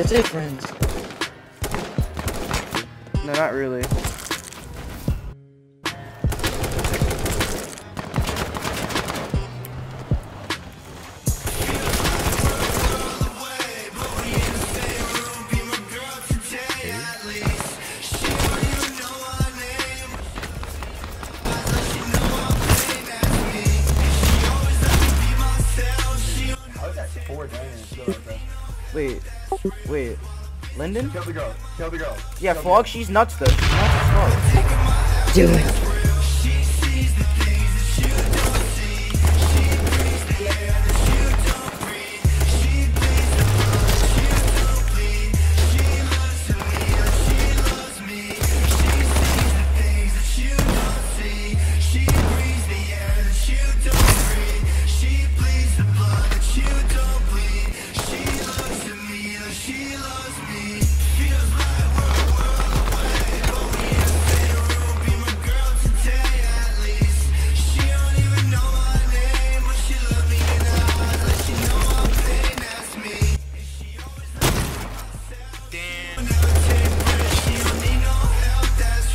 I say friends. No, not really. I was at four diamonds. Still like that. Wait, wait. Lyndon? Kill the girl. Kill the girl. Yeah, Kill the Fog, she's nuts though. She's nuts as fuck. Do it.